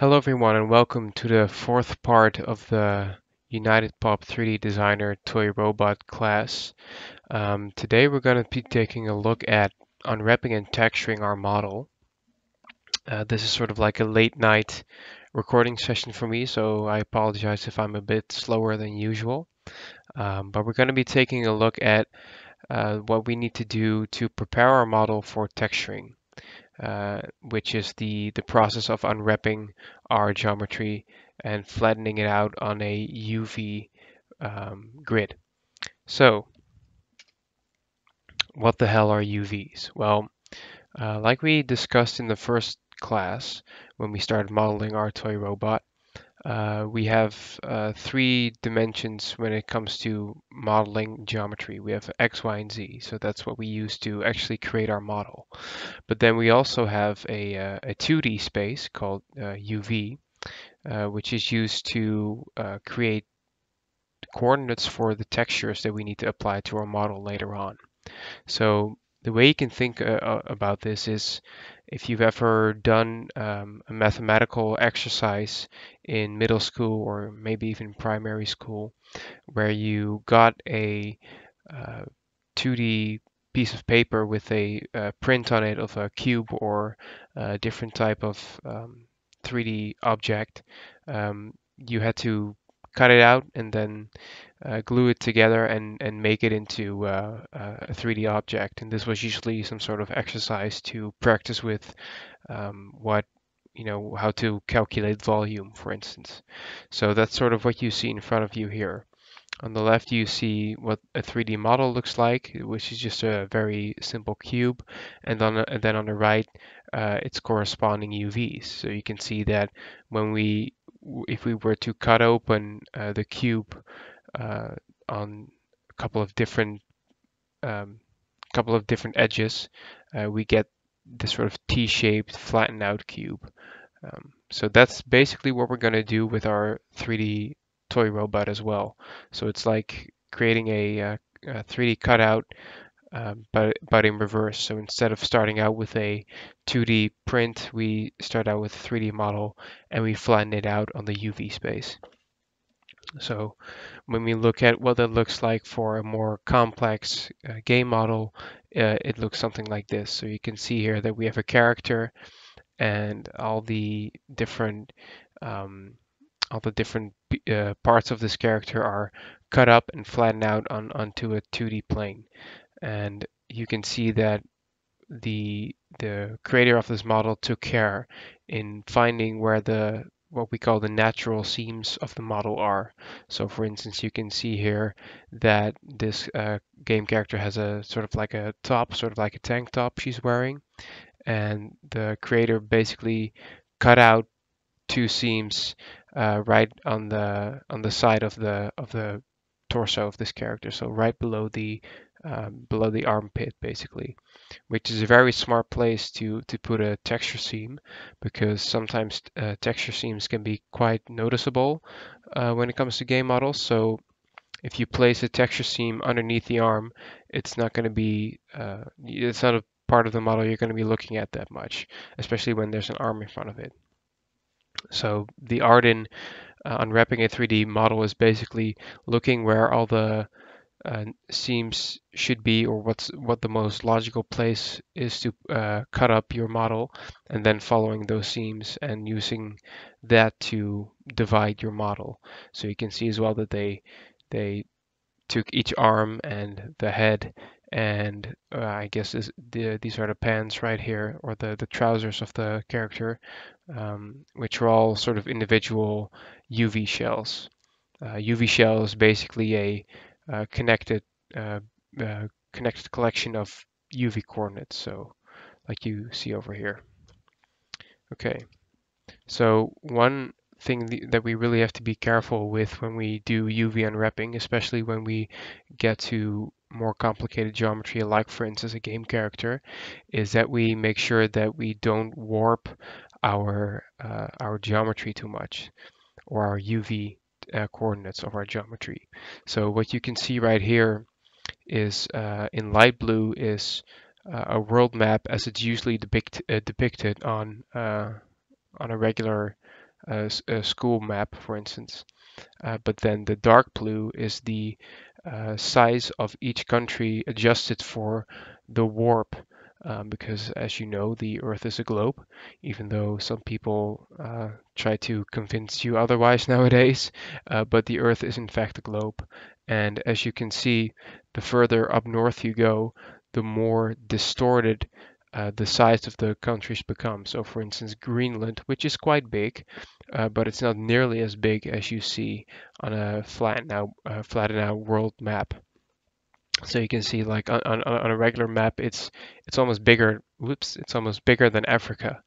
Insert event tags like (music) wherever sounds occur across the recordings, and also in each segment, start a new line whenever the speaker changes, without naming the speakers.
Hello everyone and welcome to the fourth part of the UnitedPOP 3D Designer Toy Robot class. Um, today we're going to be taking a look at unwrapping and texturing our model. Uh, this is sort of like a late night recording session for me, so I apologize if I'm a bit slower than usual. Um, but we're going to be taking a look at uh, what we need to do to prepare our model for texturing. Uh, which is the, the process of unwrapping our geometry and flattening it out on a UV um, grid. So what the hell are UVs? Well, uh, like we discussed in the first class when we started modeling our toy robot, uh, we have uh, three dimensions when it comes to modeling geometry. We have X, Y, and Z. So that's what we use to actually create our model. But then we also have a, uh, a 2D space called UV, uh, which is used to uh, create coordinates for the textures that we need to apply to our model later on. So the way you can think uh, about this is if you've ever done um, a mathematical exercise in middle school or maybe even primary school where you got a uh, 2D piece of paper with a uh, print on it of a cube or a different type of um, 3D object, um, you had to cut it out and then uh, glue it together and, and make it into uh, a 3D object. And this was usually some sort of exercise to practice with um, what, you know, how to calculate volume, for instance. So that's sort of what you see in front of you here. On the left, you see what a 3D model looks like, which is just a very simple cube. And, on, and then on the right, uh, its corresponding UVs. So you can see that when we, if we were to cut open uh, the cube uh, on a couple of different, um, couple of different edges, uh, we get this sort of T-shaped flattened out cube. Um, so that's basically what we're going to do with our 3D toy robot as well. So it's like creating a, a 3D cutout, um, but but in reverse. So instead of starting out with a 2D print, we start out with a 3D model and we flatten it out on the UV space. So when we look at what that looks like for a more complex uh, game model, uh, it looks something like this. So you can see here that we have a character and all the different um, all the different uh, parts of this character are cut up and flattened out on onto a 2D plane. And you can see that the the creator of this model took care in finding where the what we call the natural seams of the model are. So for instance, you can see here that this uh, game character has a sort of like a top, sort of like a tank top she's wearing. And the creator basically cut out two seams uh, right on the on the side of the of the torso of this character. So right below the um, below the armpit, basically, which is a very smart place to to put a texture seam because sometimes uh, texture seams can be quite noticeable uh, when it comes to game models. So if you place a texture seam underneath the arm, it's not going to be uh, it's not a part of the model you're going to be looking at that much, especially when there's an arm in front of it. So the art in uh, unwrapping a 3D model is basically looking where all the uh, seams should be or what's what the most logical place is to uh, cut up your model and then following those seams and using that to divide your model. So you can see as well that they they took each arm and the head and uh, I guess the, these are the pants right here, or the, the trousers of the character, um, which are all sort of individual UV shells. Uh, UV shell is basically a uh, connected uh, uh, connected collection of UV coordinates, so like you see over here. Okay, so one thing that we really have to be careful with when we do UV unwrapping, especially when we get to more complicated geometry, like for instance a game character, is that we make sure that we don't warp our uh, our geometry too much or our UV uh, coordinates of our geometry. So what you can see right here is uh, in light blue is uh, a world map as it's usually depict, uh, depicted on uh, on a regular school map, for instance. But then the dark blue is the size of each country adjusted for the warp um, because as you know the earth is a globe even though some people uh, try to convince you otherwise (laughs) nowadays uh, but the earth is in fact a globe and as you can see the further up north you go the more distorted uh, the size of the countries become. So, for instance, Greenland, which is quite big, uh, but it's not nearly as big as you see on a flattened out, uh, out world map. So you can see, like on, on, on a regular map, it's it's almost bigger. Whoops, it's almost bigger than Africa.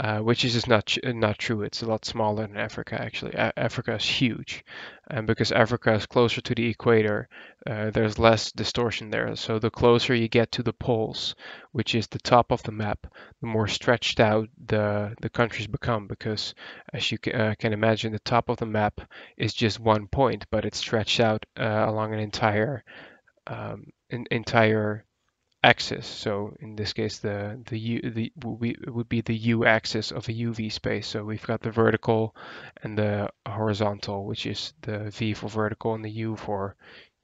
Uh, which is just not not true. It's a lot smaller than Africa actually. A Africa is huge, and because Africa is closer to the equator, uh, there's less distortion there. So the closer you get to the poles, which is the top of the map, the more stretched out the the countries become. Because as you can, uh, can imagine, the top of the map is just one point, but it's stretched out uh, along an entire um, an entire axis. So in this case, the the u the would be the u axis of a UV space. So we've got the vertical and the horizontal, which is the v for vertical and the u for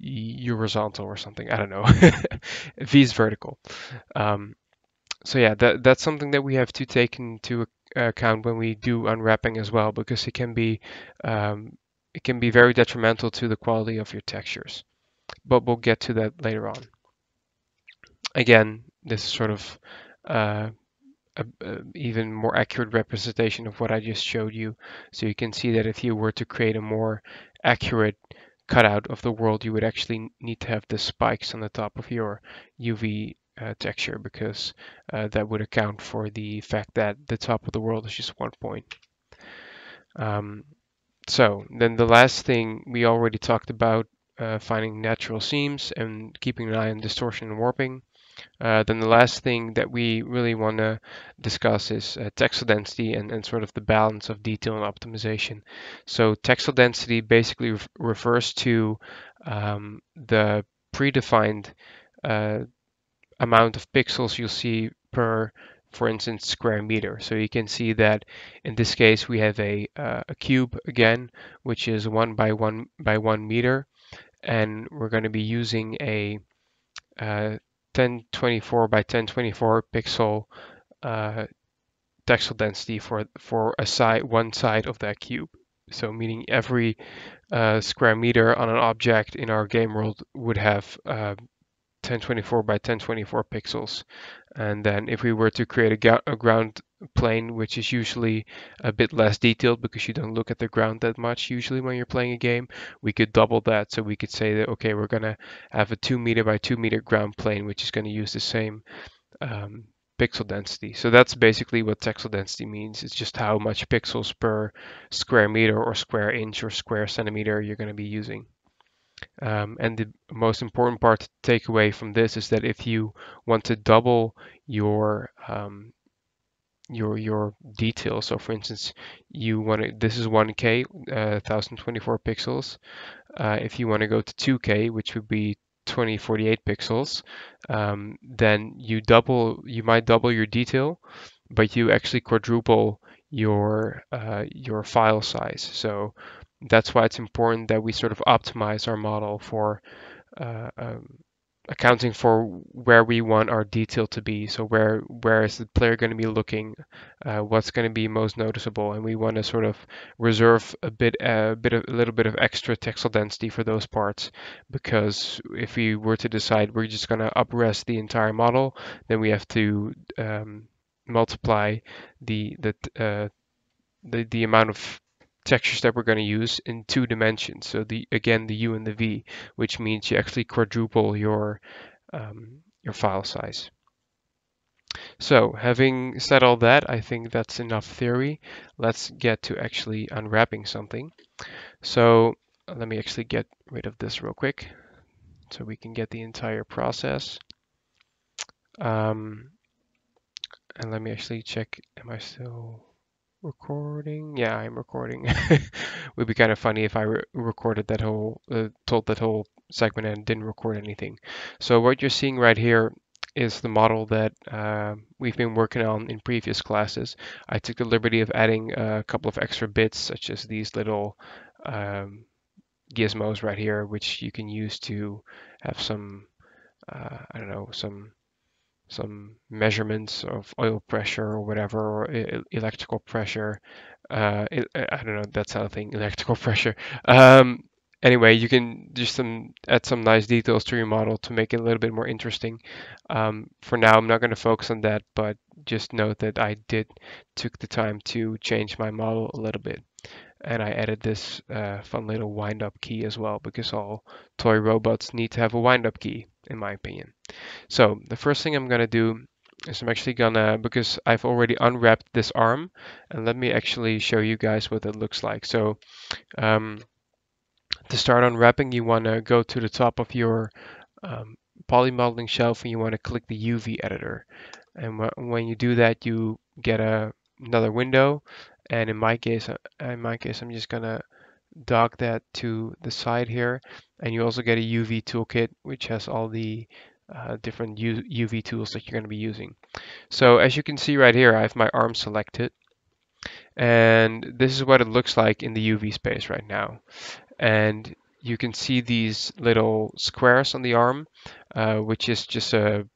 horizontal or something. I don't know. (laughs) v is vertical. Um, so yeah, that that's something that we have to take into account when we do unwrapping as well, because it can be um, it can be very detrimental to the quality of your textures. But we'll get to that later on again, this is sort of uh, a, a even more accurate representation of what I just showed you. So you can see that if you were to create a more accurate cutout of the world, you would actually need to have the spikes on the top of your UV uh, texture because uh, that would account for the fact that the top of the world is just one point. Um, so then the last thing we already talked about uh, finding natural seams and keeping an eye on distortion and warping. Uh, then the last thing that we really want to discuss is uh, density and, and sort of the balance of detail and optimization. So texel density basically re refers to um, the predefined uh, amount of pixels you'll see per, for instance, square meter. So you can see that in this case we have a, uh, a cube again, which is one by one by one meter, and we're going to be using a uh, 1024 by 1024 pixel uh, texel density for for a side one side of that cube. So meaning every uh, square meter on an object in our game world would have uh, 1024 by 1024 pixels. And then if we were to create a, a, ground plane, which is usually a bit less detailed because you don't look at the ground that much usually when you're playing a game, we could double that. So we could say that, okay, we're going to have a two meter by two meter ground plane, which is going to use the same um, pixel density. So that's basically what texel density means. It's just how much pixels per square meter or square inch or square centimeter you're going to be using. Um, and the most important part to take away from this is that if you want to double your um, your your detail, so for instance, you want to this is 1K, uh, 1024 pixels. Uh, if you want to go to 2K, which would be 2048 pixels, um, then you double you might double your detail, but you actually quadruple your uh, your file size. So that's why it's important that we sort of optimize our model for uh, um, accounting for where we want our detail to be. So where where is the player going to be looking? Uh, what's going to be most noticeable? And we want to sort of reserve a bit a bit of, a little bit of extra texel density for those parts because if we were to decide we're just going to uprest the entire model, then we have to um, multiply the the uh, the the amount of textures that we're going to use in two dimensions. So the again the u and the v, which means you actually quadruple your um, your file size. So having said all that, I think that's enough theory. Let's get to actually unwrapping something. So let me actually get rid of this real quick so we can get the entire process. Um, and let me actually check, am I still recording. Yeah, I'm recording. (laughs) Would be kind of funny if I re recorded that whole, uh, told that whole segment and didn't record anything. So what you're seeing right here is the model that uh, we've been working on in previous classes. I took the liberty of adding a couple of extra bits, such as these little um, gizmos right here, which you can use to have some, uh, I don't know, some some measurements of oil pressure or whatever, or electrical pressure. Uh, I don't know, that's not a thing, (laughs) electrical pressure. Um, anyway, you can just some add some nice details to your model to make it a little bit more interesting. Um, for now, I'm not going to focus on that, but just note that I did took the time to change my model a little bit. And I added this uh, fun little wind-up key as well, because all toy robots need to have a wind-up key, in my opinion. So the first thing I'm going to do is I'm actually gonna, because I've already unwrapped this arm, and let me actually show you guys what it looks like. So um, to start unwrapping, you want to go to the top of your um, poly modeling shelf and you want to click the UV editor. And when you do that, you get a, another window. And in my case, uh, in my case, I'm just gonna dock that to the side here. And you also get a UV toolkit, which has all the uh, different U UV tools that you're going to be using. So as you can see right here, I have my arm selected. And this is what it looks like in the UV space right now and you can see these little squares on the arm, uh, which is just a,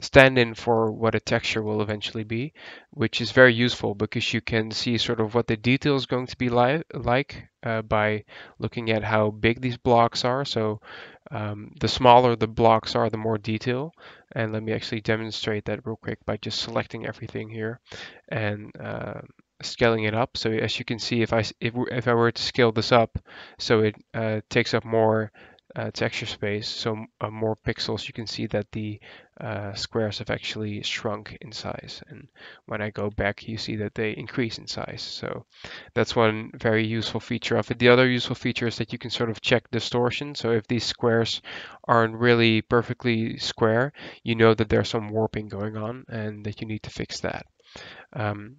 stand-in for what a texture will eventually be, which is very useful because you can see sort of what the detail is going to be li like uh, by looking at how big these blocks are. So um, the smaller the blocks are, the more detail. And let me actually demonstrate that real quick by just selecting everything here and uh, scaling it up. So as you can see, if I if, if I were to scale this up, so it uh, takes up more uh, texture space, so uh, more pixels, you can see that the uh, squares have actually shrunk in size. And when I go back, you see that they increase in size. So that's one very useful feature of it. The other useful feature is that you can sort of check distortion. So if these squares aren't really perfectly square, you know that there's some warping going on and that you need to fix that. Um,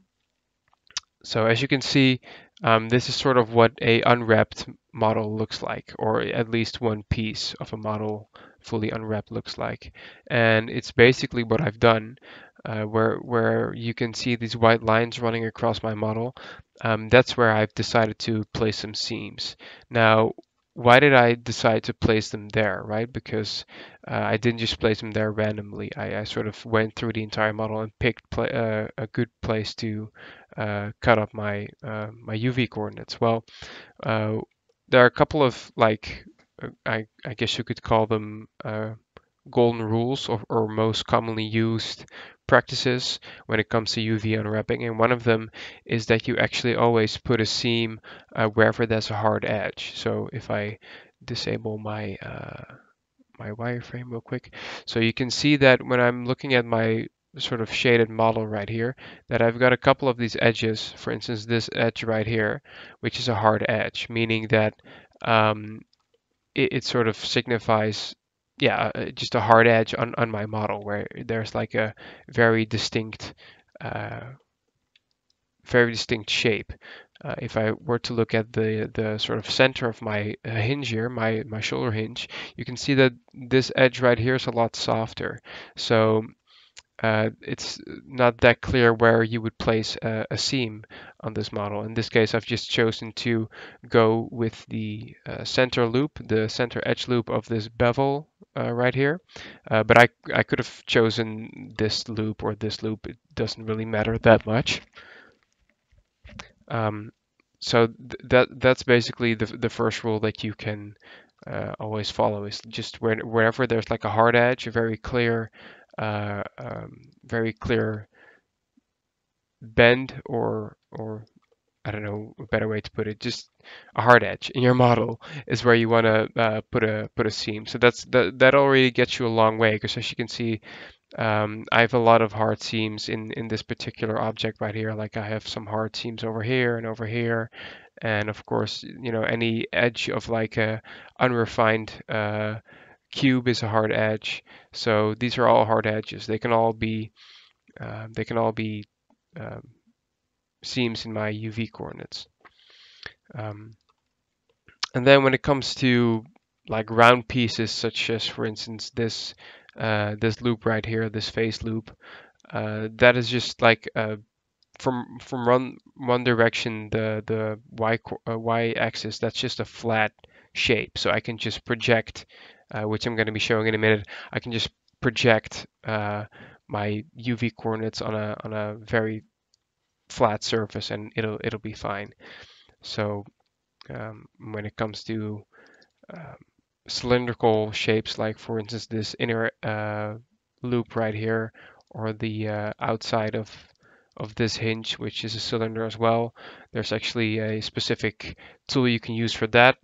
so as you can see, um, this is sort of what a unwrapped model looks like, or at least one piece of a model fully unwrapped looks like. And it's basically what I've done, uh, where, where you can see these white lines running across my model. Um, that's where I've decided to place some seams. Now, why did I decide to place them there, right? Because uh, I didn't just place them there randomly. I, I, sort of went through the entire model and picked uh, a good place to cut up my uh, my UV coordinates. Well, uh, there are a couple of like uh, I, I guess you could call them golden rules or, or most commonly used practices when it comes to UV unwrapping. And one of them is that you actually always put a seam uh, wherever there's a hard edge. So if I disable my uh, my wireframe real quick, so you can see that when I'm looking at my sort of shaded model right here, that I've got a couple of these edges, for instance, this edge right here, which is a hard edge, meaning that um, it, it sort of signifies yeah, uh, just a hard edge on, on my model where there's like a very distinct, uh, very distinct shape. Uh, if I were to look at the the sort of center of my uh, hinge here, my my shoulder hinge, you can see that this edge right here is a lot softer. So uh, it's not that clear where you would place a, a, seam on this model. In this case, I've just chosen to go with the uh, center loop, the center edge loop of this bevel uh, right here. Uh, but I, I could have chosen this loop or this loop. It doesn't really matter that much. Um, so th that that's basically the, the first rule that you can uh, always follow is just where, wherever there's like a hard edge, a very clear uh, um, very clear bend or or I don't know a better way to put it, just a hard edge in your (laughs) model is where you want to uh, put a put a seam. So that's that that already gets you a long way because as you can see, um, I have a lot of hard seams in in this particular object right here. Like I have some hard seams over here and over here, and of course you know any edge of like a unrefined uh, cube is a hard edge. So these are all hard edges. They can all be uh, they can all be um, seams in my UV coordinates. Um, and then when it comes to like round pieces, such as for instance this uh, this loop right here, this face loop, uh, that is just like uh, from from one one direction, the the y uh, y axis. That's just a flat shape, so I can just project, which I'm going to be showing in a minute. I can just project uh, my UV coordinates on a on a very flat surface, and it'll it'll be fine. So um, when it comes to um, cylindrical shapes, like for instance this inner uh, loop right here, or the uh, outside of of this hinge, which is a cylinder as well. There's actually a specific tool you can use for that.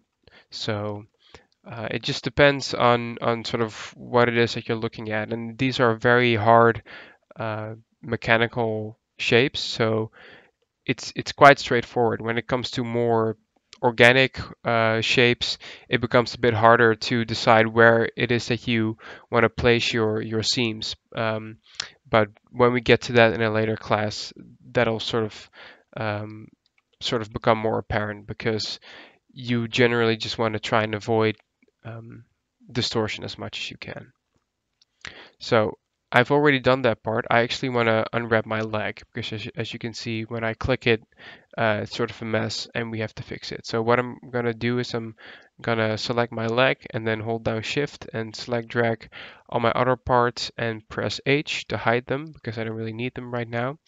So uh, it just depends on on sort of what it is that you're looking at, and these are very hard uh, mechanical shapes. So it's it's quite straightforward. When it comes to more organic uh, shapes, it becomes a bit harder to decide where it is that you want to place your your seams. Um, but when we get to that in a later class, that'll sort of um, sort of become more apparent because you generally just want to try and avoid um, distortion as much as you can. So I've already done that part. I actually want to unwrap my leg because as, as, you can see, when I click it, uh, it's sort of a mess and we have to fix it. So what I'm going to do is I'm going to select my leg and then hold down shift and select drag all my other parts and press H to hide them because I don't really need them right now.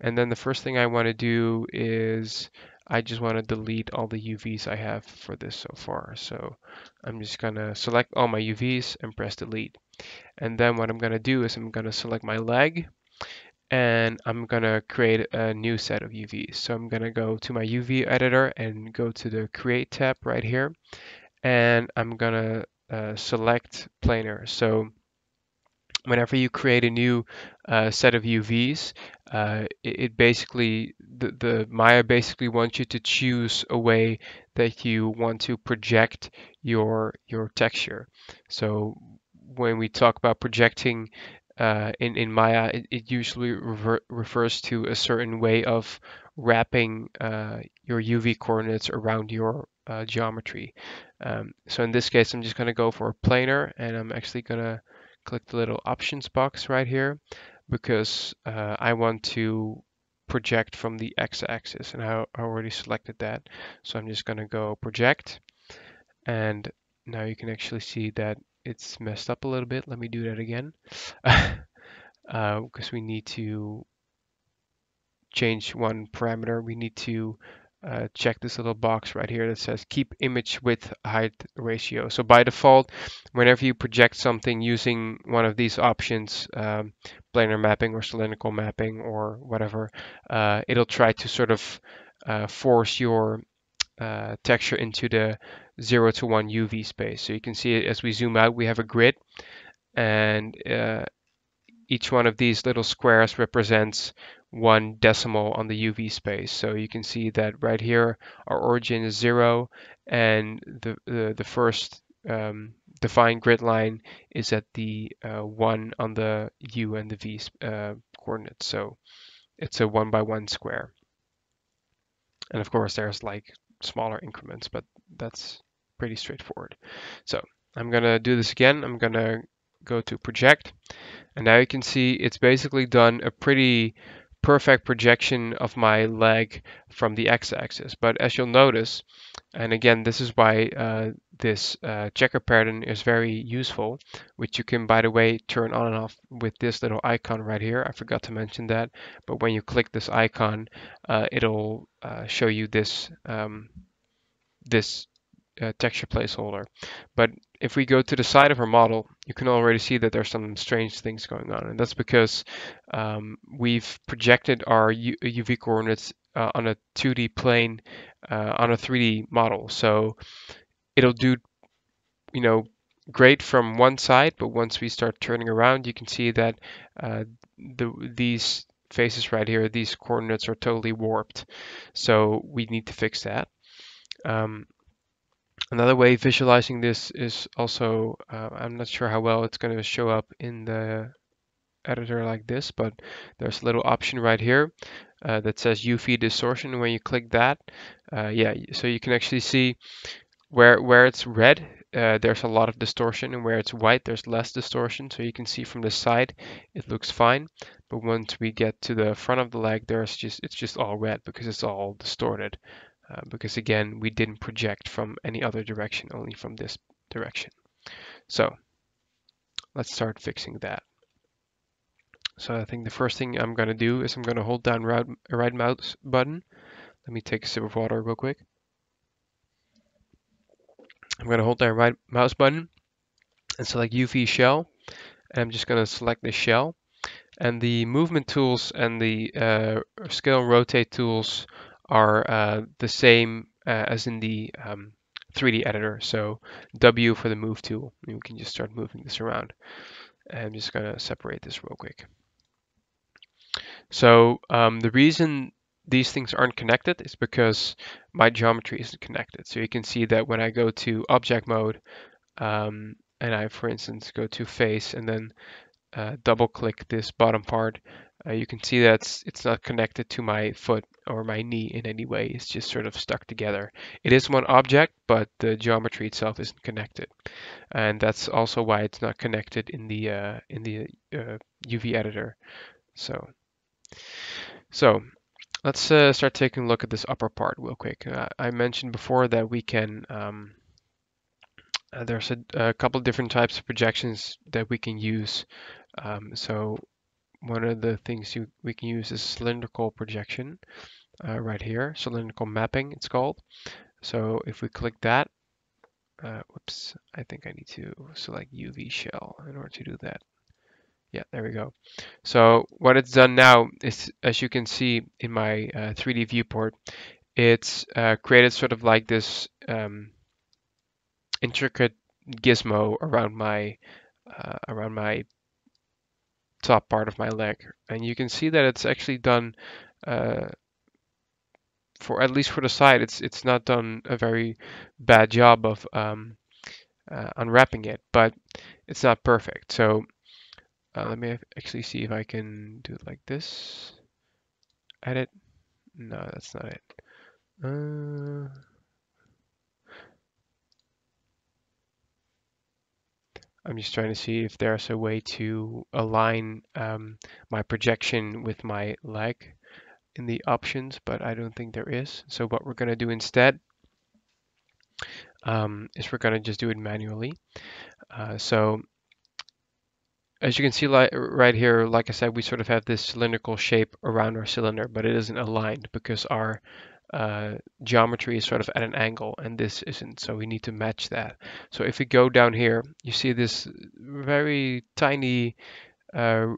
And then the first thing I want to do is I just want to delete all the UVs I have for this so far. So I'm just going to select all my UVs and press delete. And then what I'm going to do is I'm going to select my leg and I'm going to create a new set of UVs. So I'm going to go to my UV editor and go to the create tab right here. And I'm going to uh, select planar. So whenever you create a new uh, set of UVs, uh, it, it, basically, the, the Maya basically wants you to choose a way that you want to project your, your texture. So when we talk about projecting uh, in, in Maya, it, it usually rever- refers to a certain way of wrapping uh, your UV coordinates around your uh, geometry. Um, so in this case, I'm just going to go for a planar, and I'm actually going to click the little options box right here because uh, I want to project from the x-axis, and I already selected that. So I'm just going to go project, and now you can actually see that it's messed up a little bit. Let me do that again because (laughs) uh, we need to change one parameter. We need to uh, check this little box right here that says keep image width height ratio. So by default, whenever you project something using one of these options, um, planar mapping or cylindrical mapping or whatever, uh, it'll try to sort of uh, force your uh, texture into the 0 to 1 UV space. So you can see as we zoom out, we have a grid and uh, each one of these little squares represents one decimal on the UV space. So you can see that right here, our origin is zero and the, the, the first um, defined grid line is at the uh, one on the U and the V uh, coordinates. So it's a one by one square. And of course, there's like smaller increments, but that's pretty straightforward. So I'm going to do this again. I'm going to go to project. And now you can see it's basically done a pretty perfect projection of my leg from the x-axis. But as you'll notice, and again, this is why uh, this uh, checker pattern is very useful, which you can, by the way, turn on and off with this little icon right here. I forgot to mention that, but when you click this icon, uh, it'll uh, show you this um, this uh, texture placeholder. But if we go to the side of our model, you can already see that there's some strange things going on. And that's because um, we've projected our U UV coordinates uh, on a 2D plane uh, on a 3D model. So it'll do, you know, great from one side, but once we start turning around, you can see that uh, the, these faces right here, these coordinates are totally warped. So we need to fix that. Um, Another way visualizing this is also, uh, I'm not sure how well it's going to show up in the editor like this, but there's a little option right here uh, that says UV distortion. When you click that, uh, yeah, so you can actually see where where it's red, uh, there's a lot of distortion and where it's white there's less distortion so you can see from the side it looks fine but once we get to the front of the leg there's just it's just all red because it's all distorted uh, because again we didn't project from any other direction only from this direction so let's start fixing that so I think the first thing I'm going to do is I'm going to hold down right, right mouse button let me take a sip of water real quick I'm going to hold down right mouse button and select UV shell. And I'm just going to select the shell. And the movement tools and the uh, scale and rotate tools are uh, the same uh, as in the um, 3D editor. So W for the move tool. We can just start moving this around. I'm just going to separate this real quick. So um, the reason these things aren't connected is because my geometry isn't connected. So you can see that when I go to object mode um, and I, for instance, go to face and then uh, double click this bottom part, uh, you can see that it's, not connected to my foot or my knee in any way. It's just sort of stuck together. It is one object, but the geometry itself isn't connected. And that's also why it's not connected in the uh, in the UV uh, editor. So, so Let's uh, start taking a look at this upper part real quick. I mentioned before that we can, um, there's a, a, couple different types of projections that we can use. Um, so one of the things you, we can use is cylindrical projection uh, right here, cylindrical mapping it's called. So if we click that, uh, whoops, I think I need to select UV shell in order to do that. Yeah, there we go. So what it's done now is, as you can see in my uh, 3D viewport, it's uh, created sort of like this um, intricate gizmo around my uh, around my top part of my leg, and you can see that it's actually done uh, for at least for the side. It's it's not done a very bad job of um, uh, unwrapping it, but it's not perfect. So uh, let me actually see if I can do it like this. Edit. No, that's not it. I'm just trying to see if there's a way to align um, my projection with my leg in the options, but I don't think there is. So what we're going to do instead um, is we're going to just do it manually. Uh, so as you can see like, right here, like I said, we sort of have this cylindrical shape around our cylinder, but it isn't aligned because our uh, geometry is sort of at an angle and this isn't, so we need to match that. So if we go down here, you see this very tiny uh,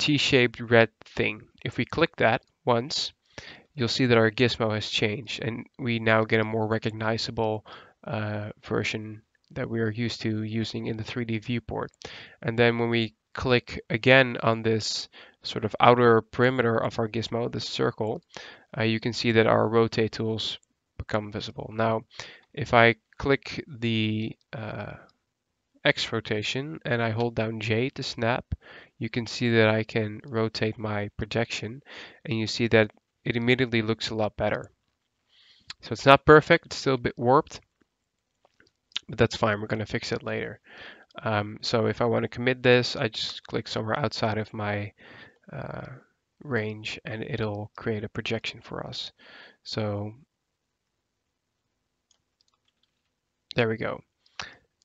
T-shaped red thing. If we click that once, you'll see that our gizmo has changed and we now get a more recognizable uh, version that we are used to using in the 3D viewport. And then when we click again on this sort of outer perimeter of our gizmo, this circle, uh, you can see that our rotate tools become visible. Now, if I click the uh, X rotation and I hold down J to snap, you can see that I can rotate my projection and you see that it immediately looks a lot better. So it's not perfect, it's still a bit warped, but that's fine, we're going to fix it later. Um, so if I want to commit this, I just click somewhere outside of my uh, range and it'll create a projection for us. So there we go.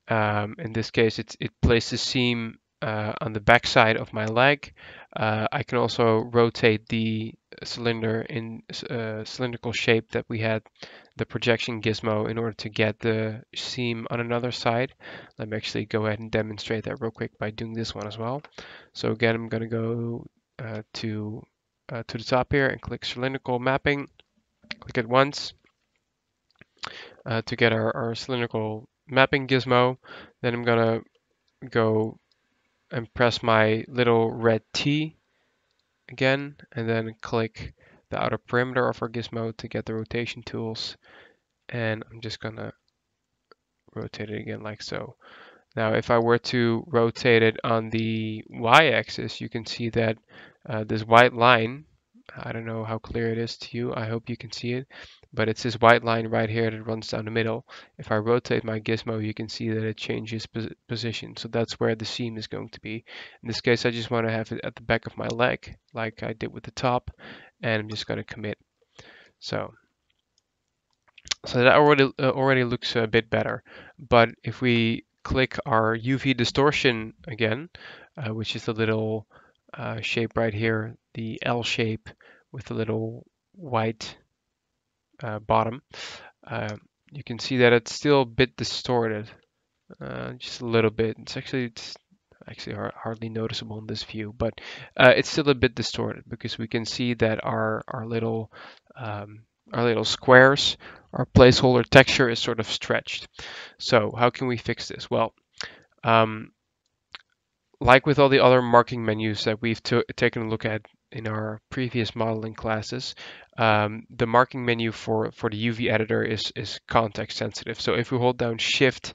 Um, in this case, it's, it places the seam uh, on the backside of my leg. Uh, I can also rotate the cylinder in uh, cylindrical shape that we had the projection gizmo in order to get the seam on another side. Let me actually go ahead and demonstrate that real quick by doing this one as well. So again, I'm going to go uh, to uh, to the top here and click cylindrical mapping. Click it once uh, to get our, our cylindrical mapping gizmo. Then I'm to go and press my little red T again, and then click the outer perimeter of our gizmo to get the rotation tools. And I'm just gonna rotate it again like so. Now, if I were to rotate it on the y-axis, you can see that uh, this white line I don't know how clear it is to you. I hope you can see it, but it's this white line right here that runs down the middle. If I rotate my gizmo, you can see that it changes pos position. So that's where the seam is going to be. In this case, I just want to have it at the back of my leg, like I did with the top, and I'm just going to commit. So, so that already uh, already looks a bit better. But if we click our UV distortion again, uh, which is the little uh, shape right here, the L shape with the little white uh, bottom, uh, you can see that it's still a bit distorted, uh, just a little bit. It's actually it's actually hardly noticeable in this view, but uh, it's still a bit distorted because we can see that our our little um, our little squares, our placeholder texture is sort of stretched. So how can we fix this? Well, um, like with all the other marking menus that we've taken a look at in our previous modeling classes, um, the marking menu for, for the UV editor is, is context sensitive. So if we hold down Shift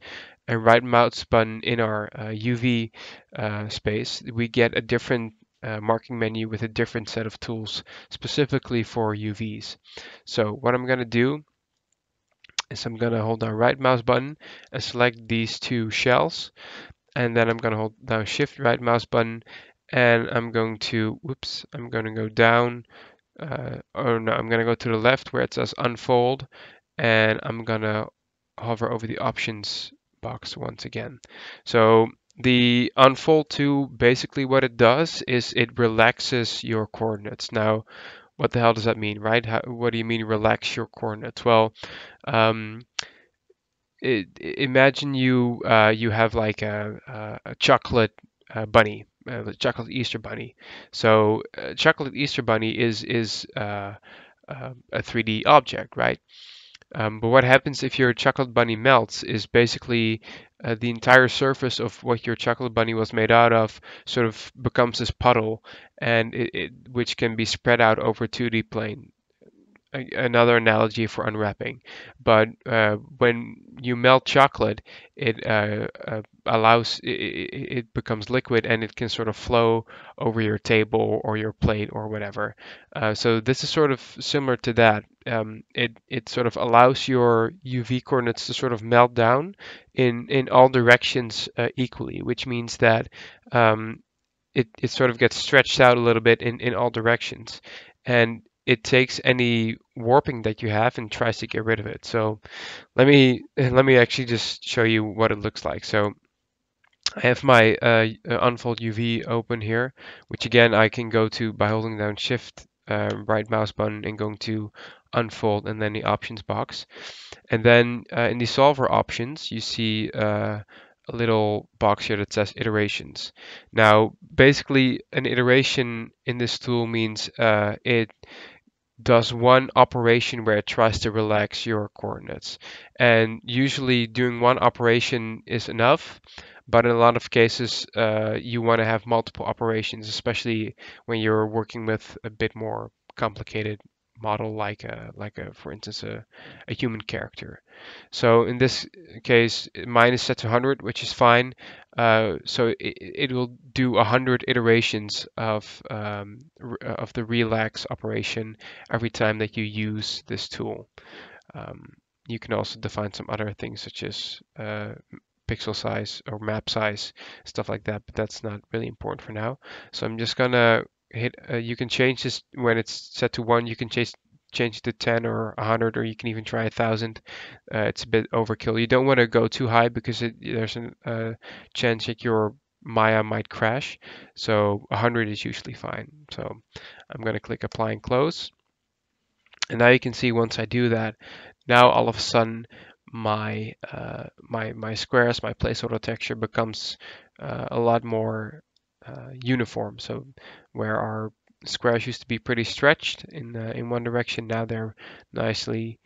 and right mouse button in our uh, UV uh, space, we get a different uh, marking menu with a different set of tools specifically for UVs. So what I'm going to do is I'm going to hold down right mouse button and select these two shells. And then I'm going to hold down shift right mouse button and I'm going to whoops I'm going to go down uh, or no I'm going to go to the left where it says unfold and I'm going to hover over the options box once again. So the unfold to basically what it does is it relaxes your coordinates. Now what the hell does that mean right How, what do you mean relax your coordinates well um, it, imagine you uh, you have like a, a chocolate uh, bunny, uh, chocolate Easter bunny. So uh, chocolate Easter bunny is is uh, uh, a 3D object, right? Um, but what happens if your chocolate bunny melts is basically uh, the entire surface of what your chocolate bunny was made out of sort of becomes this puddle, and it, it, which can be spread out over 2D plane another analogy for unwrapping. But uh, when you melt chocolate, it uh, uh, allows it, it, becomes liquid and it can sort of flow over your table or your plate or whatever. Uh, so this is sort of similar to that. Um, it it sort of allows your UV coordinates to sort of melt down in in all directions uh, equally, which means that um, it, it sort of gets stretched out a little bit in, in all directions. And it takes any warping that you have and tries to get rid of it. So let me (laughs) let me actually just show you what it looks like. So I have my uh, uh unfold UV open here, which again I can go to by holding down Shift uh, right mouse button and going to unfold and then the options box. And then uh, in the solver options, you see uh, a little box here that says iterations. Now, basically, an iteration in this tool means uh, it does one operation where it tries to relax your coordinates. And usually doing one operation is enough, but in a lot of cases, uh, you want to have multiple operations, especially when you're working with a bit more complicated model like a, like a, for instance, a, a human character. So in this case, mine is set to 100, which is fine. Uh, so it, it, will do 100 iterations of, um, of the relax operation every time that you use this tool. Um, you can also define some other things such as uh, pixel size or map size, stuff like that, but that's not really important for now. So I'm just gonna hit, uh, you can change this when it's set to one, you can change change it to 10 or 100 or you can even try a thousand. Uh, it's a bit overkill. You don't want to go too high because it, there's a uh, chance that your Maya might crash. So 100 is usually fine. So I'm going to click apply and close. And now you can see once I do that now all of a sudden my uh, my my squares my placeholder texture becomes uh, a lot more uh, uniform. So where our squares used to be pretty stretched in uh, in one direction, now they're nicely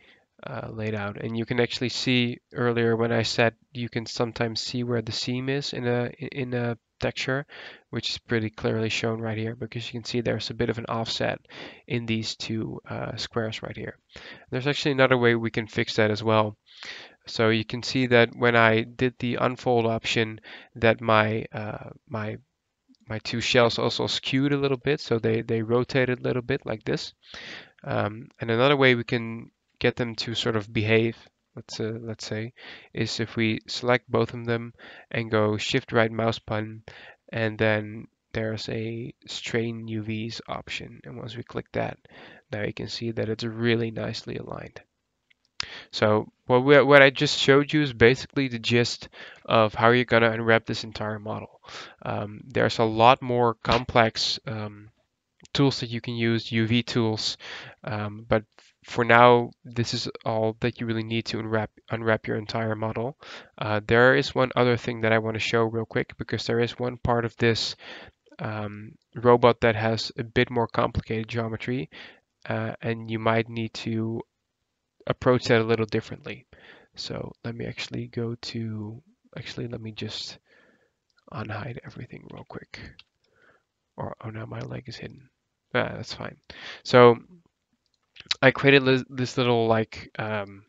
uh, laid out. And you can actually see earlier when I said you can sometimes see where the seam is in a in a texture, which is pretty clearly shown right here because you can see there's a bit of an offset in these two uh, squares right here. There's actually another way we can fix that as well. So you can see that when I did the unfold option that my uh, my my two shells also skewed a little bit, so they, they rotated a little bit like this. Um, and another way we can get them to sort of behave, let's uh, let's say, is if we select both of them and go Shift right mouse button, and then there's a strain UVs option. And once we click that, now you can see that it's really nicely aligned. So what, we, what I just showed you is basically the gist of how you're going to unwrap this entire model. Um, there's a lot more complex um, tools that you can use, UV tools, um, but for now, this is all that you really need to unwrap, unwrap your entire model. Uh, there is one other thing that I want to show real quick because there is one part of this um, robot that has a bit more complicated geometry uh, and you might need to approach that a little differently. So let me actually go to, actually let me just unhide everything real quick. Or, oh no, my leg is hidden. Ah, that's fine. So I created this little like um,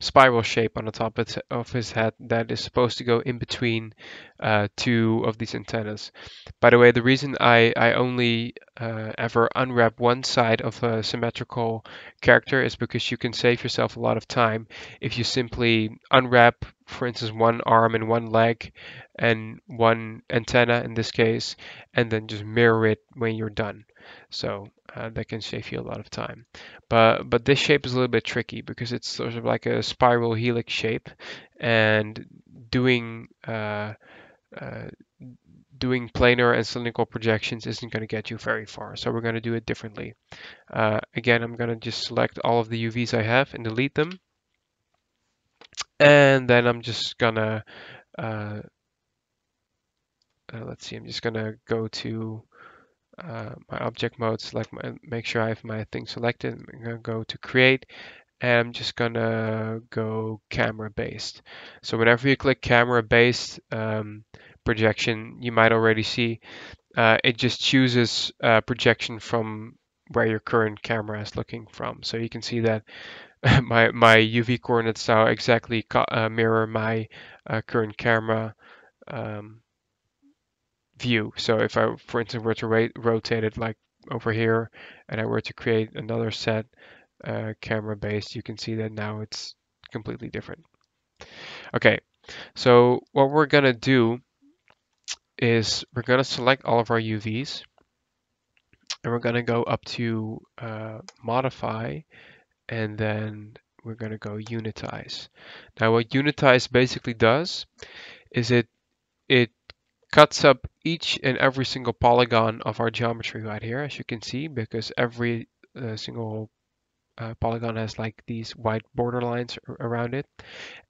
spiral shape on the top of his head that is supposed to go in between uh, two of these antennas. By the way, the reason I, I only uh, ever unwrap one side of a symmetrical character is because you can save yourself a lot of time if you simply unwrap, for instance, one arm and one leg and one antenna in this case, and then just mirror it when you're done. So uh, that can save you a lot of time. But but this shape is a little bit tricky because it's sort of like a spiral helix shape, and doing uh, uh, doing planar and cylindrical projections isn't going to get you very far. So we're going to do it differently. Uh, again, I'm going to just select all of the UVs I have and delete them. And then I'm just going to, uh, uh, let's see, I'm just going to go to uh, my object mode, select my, make sure I have my thing selected. I'm gonna go to create and I'm just gonna go camera based. So whenever you click camera based um, projection, you might already see uh, it just chooses uh, projection from where your current camera is looking from. So you can see that (laughs) my, my UV coordinates now exactly uh, mirror my uh, current camera um, view. So if I, for instance, were to rotate it like over here and I were to create another set uh, camera based, you can see that now it's completely different. Okay, so what we're gonna do is we're gonna select all of our UVs and we're gonna go up to uh, modify and then we're gonna go unitize. Now what unitize basically does is it it cuts up each and every single polygon of our geometry right here, as you can see, because every uh, single uh, polygon has like these white border lines around it.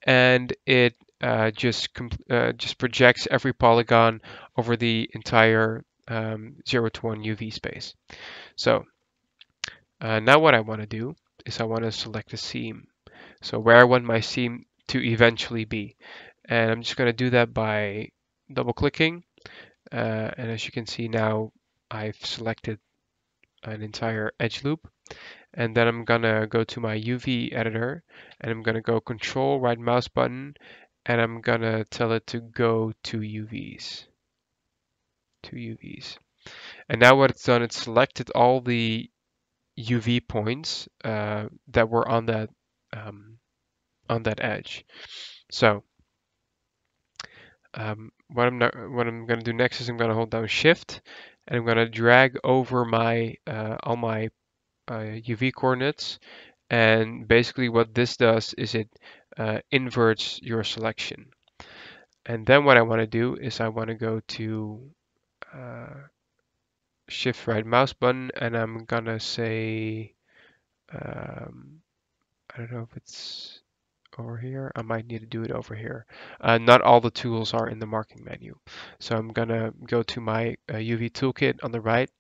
And it uh, just uh, just projects every polygon over the entire um, 0 to 1 UV space. So uh, now what I want to do is I want to select a seam. So where I want my seam to eventually be. And I'm just going to do that by double clicking uh, and as you can see now I've selected an entire edge loop and then I'm gonna go to my UV editor and I'm gonna go control right mouse button and I'm gonna tell it to go to UVs to UVs and now what it's done it's selected all the UV points uh, that were on that um, on that edge. So um, what I'm not, what I'm going to do next is I'm going to hold down Shift and I'm going to drag over my uh, all my uh, UV coordinates. And basically, what this does is it uh, inverts your selection. And then what I want to do is I want to go to uh, Shift right mouse button and I'm gonna say um, I don't know if it's over here. I might need to do it over here. Uh, not all the tools are in the marking menu. So I'm gonna go to my uh, UV toolkit on the right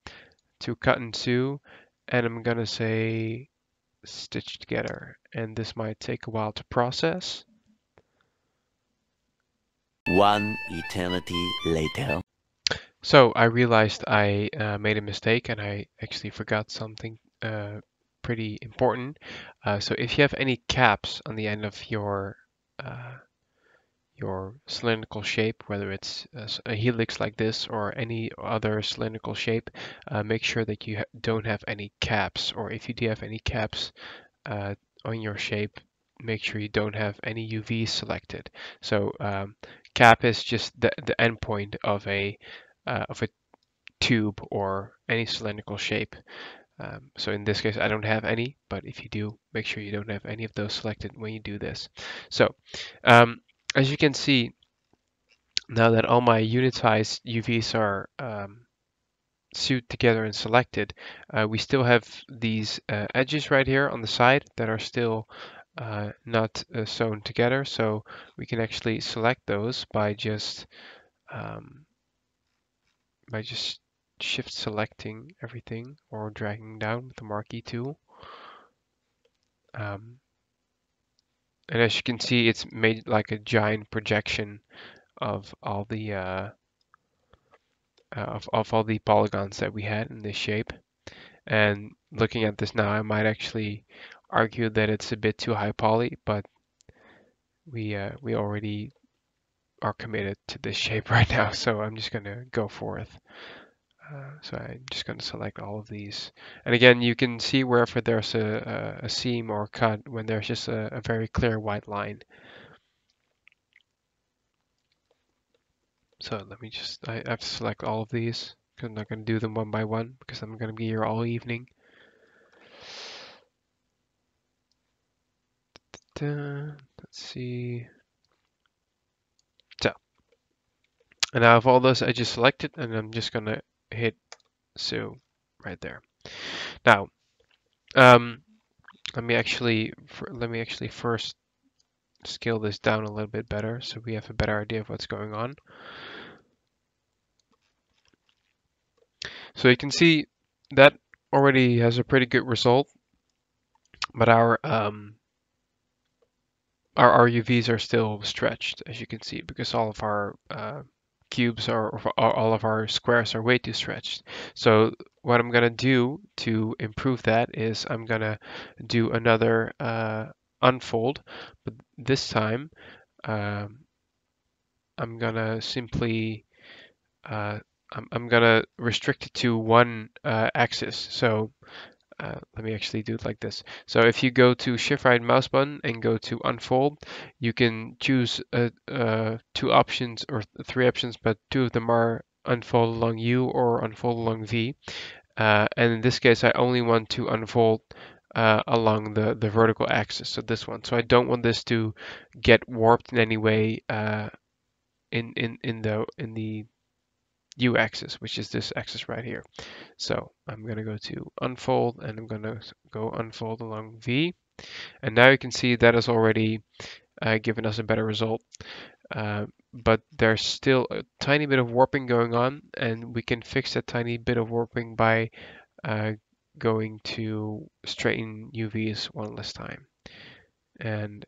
to cut and sew, and I'm gonna say stitch together. And this might take a while to process.
One eternity later.
So I realized I uh, made a mistake and I actually forgot something uh, pretty important. Uh, so if you have any caps on the end of your uh, your cylindrical shape, whether it's a helix like this or any other cylindrical shape, uh, make sure that you don't have any caps, or if you do have any caps uh, on your shape, make sure you don't have any UV selected. So um, cap is just the, the endpoint of a uh, of a tube or any cylindrical shape. Um, so in this case, I don't have any, but if you do, make sure you don't have any of those selected when you do this. So um, as you can see, now that all my unitized UVs are um, sewed together and selected, uh, we still have these uh, edges right here on the side that are still uh, not uh, sewn together. So we can actually select those by just um, by just shift selecting everything or dragging down with the marquee tool. Um, and as you can see, it's made like a giant projection of all the uh, uh, of, of all the polygons that we had in this shape. And looking at this now, I might actually argue that it's a bit too high poly, but we uh, we already are committed to this (laughs) shape right now, so I'm just gonna go forth. Uh, so I'm just going to select all of these. And again, you can see wherever there's a, a, a seam or cut when there's just a, a, very clear white line. So let me just, I have to select all of these. I'm not going to do them one by one because I'm going to be here all evening. Let's see. So, and out of all those I just selected and I'm just going to hit sew right there. Now, um, let me actually let me actually first scale this down a little bit better so we have a better idea of what's going on. So you can see that already has a pretty good result, but our um, our, our UVs are still stretched, as you can see, because all of our uh, cubes or, all of our squares are way too stretched. So what I'm gonna do to improve that is I'm gonna do another uh, unfold, but this time um, I'm gonna simply uh, I'm, I'm gonna restrict it to one uh, axis. So uh, let me actually do it like this. So if you go to shift right mouse button and go to unfold, you can choose uh, uh, two options or three options, but two of them are unfold along U or unfold along V. Uh, and in this case, I only want to unfold uh, along the, the vertical axis, so this one. So I don't want this to get warped in any way uh, in, in, in the in the U axis, which is this axis right here. So I'm going to go to unfold and I'm going to go unfold along V. And now you can see that has already uh, given us a better result. Uh, but there's still a tiny bit of warping going on and we can fix that tiny bit of warping by uh, going to straighten UVs one last time. And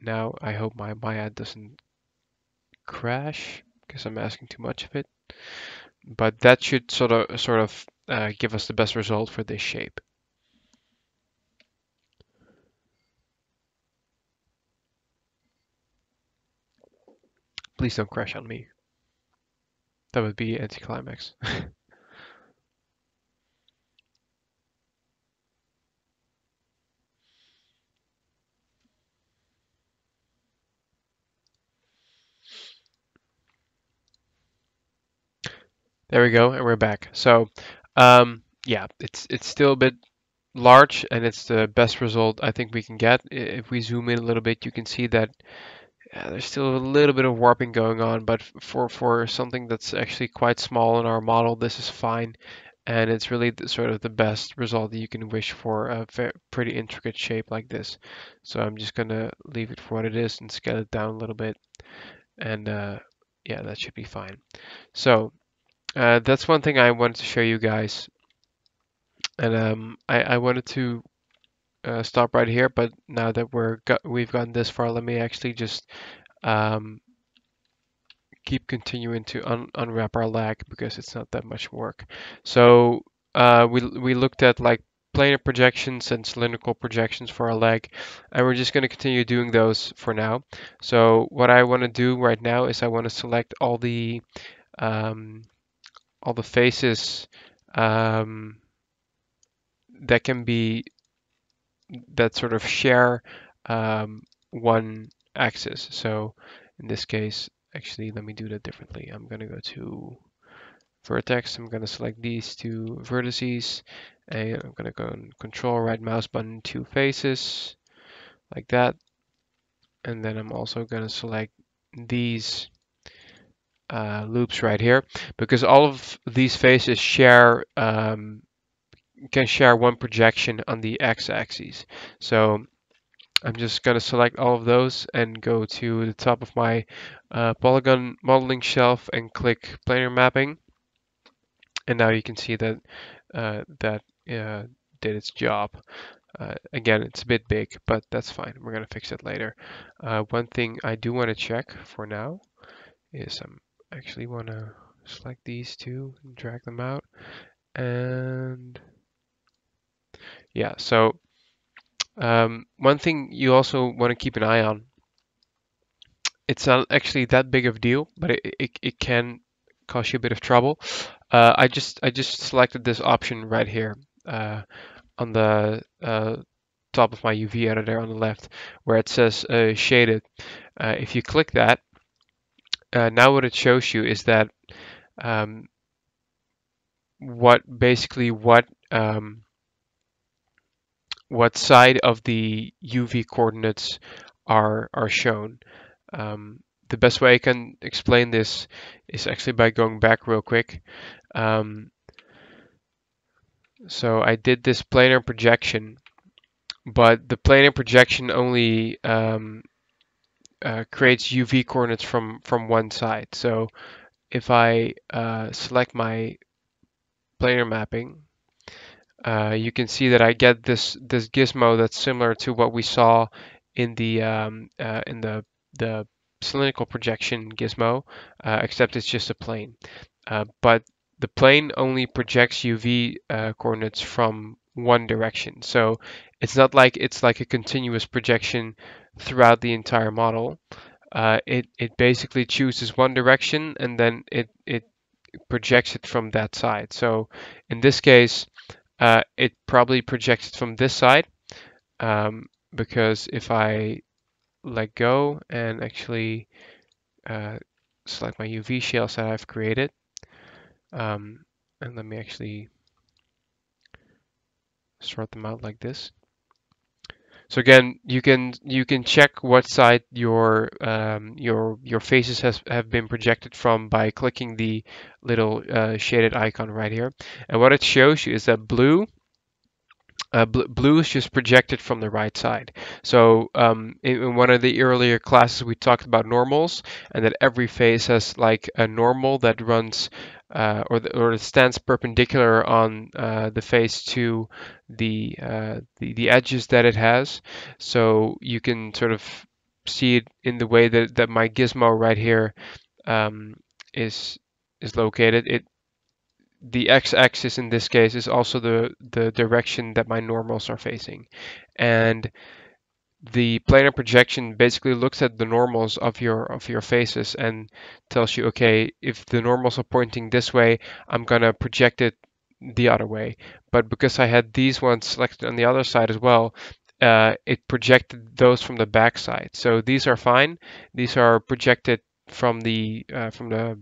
now I hope my Maya doesn't crash because I'm asking too much of it but that should sort of sort of uh, give us the best result for this shape. Please don't crash on me. That would be anticlimax. (laughs) There we go, and we're back. So, um, yeah, it's it's still a bit large, and it's the best result I think we can get. If we zoom in a little bit, you can see that yeah, there's still a little bit of warping going on, but for for something that's actually quite small in our model, this is fine, and it's really the, sort of the best result that you can wish for a pretty intricate shape like this. So I'm just gonna leave it for what it is and scale it down a little bit, and uh, yeah, that should be fine. So uh, that's one thing I wanted to show you guys. And um, I, I wanted to uh, stop right here, but now that we're we've gotten this far, let me actually just um, keep continuing to un unwrap our lag because it's not that much work. So uh, we we looked at like planar projections and cylindrical projections for our leg, and we're just going to continue doing those for now. So what I want to do right now is I want to select all the um, all the faces um, that can be that sort of share um, one axis. So in this case, actually, let me do that differently. I'm going to go to vertex. I'm going to select these two vertices and I'm going to go and control right mouse button two faces like that. And then I'm also going to select these uh, loops right here because all of these faces share um, can share one projection on the x-axis. So I'm just going to select all of those and go to the top of my uh, polygon modeling shelf and click planar mapping. And now you can see that uh, that uh, did its job. Uh, again, it's a bit big, but that's fine. We're going to fix it later. Uh, one thing I do want to check for now is I'm actually want to select these two and drag them out. And yeah, so um, one thing you also want to keep an eye on, it's not actually that big of a deal, but it, it, it can cause you a bit of trouble. Uh, I just I just selected this option right here uh, on the uh, top of my UV editor on the left where it says uh, shaded. Uh, if you click that, uh, now what it shows you is that um, what basically what um, what side of the UV coordinates are are shown. Um, the best way I can explain this is actually by going back real quick. Um, so I did this planar projection, but the planar projection only um, uh, creates UV coordinates from from one side. So if I uh, select my planar mapping, uh, you can see that I get this this gizmo that's similar to what we saw in the um, uh, in the the cylindrical projection gizmo, uh, except it's just a plane. Uh, but the plane only projects UV uh, coordinates from one direction. So it's not like it's like a continuous projection throughout the entire model. Uh, it, it basically chooses one direction and then it, it projects it from that side. So in this case, uh, it probably projects it from this side um, because if I let go and actually uh, select my UV shells that I've created. Um, and let me actually sort them out like this. So again, you can you can check what side your um, your your faces has have been projected from by clicking the little uh, shaded icon right here. And what it shows you is that blue uh, bl blue is just projected from the right side. So um, in, in, one of the earlier classes, we talked about normals and that every face has like a normal that runs uh, or, the, or stands perpendicular on uh, the face to the, uh, the, the edges that it has. So you can sort of see it in the way that, that my gizmo right here um, is is located. It the x-axis in this case is also the, the direction that my normals are facing. And the planar projection basically looks at the normals of your of your faces and tells you, okay, if the normals are pointing this way, I'm gonna project it the other way. But because I had these ones selected on the other side as well, uh, it projected those from the back side. So these are fine. These are projected from the uh, from the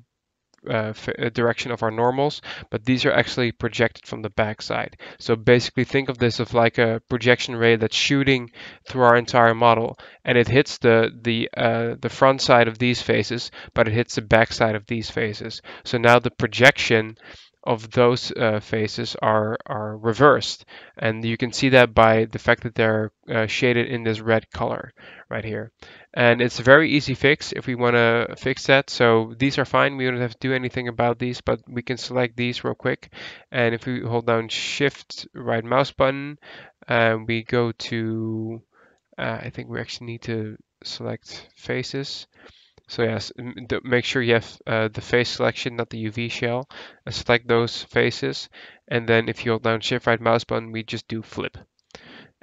uh, uh, direction of our normals, but these are actually projected from the backside. So basically think of this as like a projection ray that's shooting through our entire model and it hits the, the, uh, the front side of these faces, but it hits the back side of these faces. So now the projection of those uh, faces are are reversed and you can see that by the fact that they're uh, shaded in this red color right here and it's a very easy fix if we want to fix that. So these are fine. We don't have to do anything about these but we can select these real quick. And if we hold down shift right mouse button and uh, we go to uh, I think we actually need to select faces. So yes, make sure you have uh, the face selection, not the UV shell. and select those faces, and then if you hold down Shift right mouse button, we just do flip,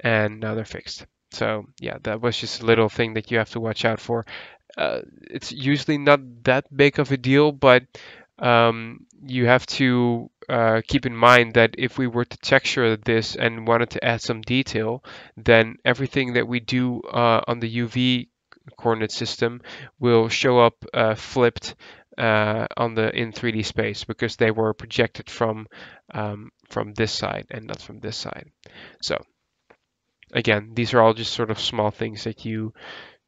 and now they're fixed. So yeah, that was just a little thing that you have to watch out for. Uh, it's usually not that big of a deal, but um, you have to uh, keep in mind that if we were to texture this and wanted to add some detail, then everything that we do uh, on the UV coordinate system will show up uh, flipped uh, on the in 3D space because they were projected from um, from this side and not from this side. So again, these are all just sort of small things that you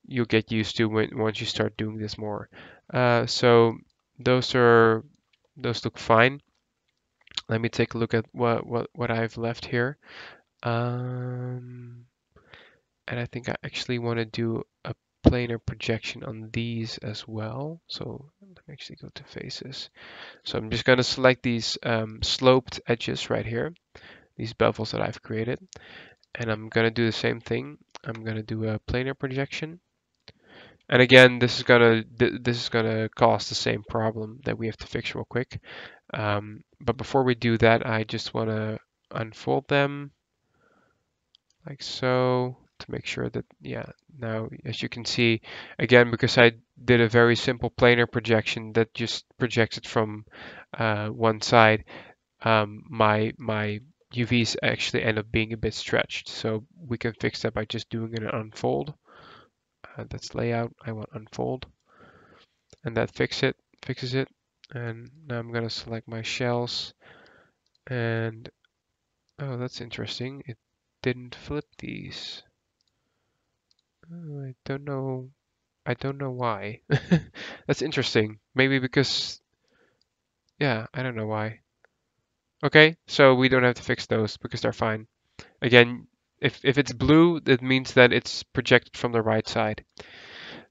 you'll get used to when once you start doing this more. Uh, so those are those look fine. Let me take a look at what what, what I've left here. Um, and I think I actually want to do a planar projection on these as well. So let me actually go to faces. So I'm just going to select these um, sloped edges right here, these bevels that I've created. And I'm going to do the same thing. I'm going to do a planar projection. And again, this is gonna this is gonna cause the same problem that we have to fix real quick. Um, but before we do that, I just want to unfold them like so to make sure that yeah now as you can see again because I did a very simple planar projection that just projects it from uh, one side um, my my UVs actually end up being a bit stretched so we can fix that by just doing an unfold uh, that's layout I want unfold and that fix it fixes it and now I'm gonna select my shells and oh that's interesting it didn't flip these I don't know. I don't know why. (laughs) That's interesting. Maybe because, yeah, I don't know why. Okay, so we don't have to fix those because they're fine. Again, if, if it's blue, that means that it's projected from the right side.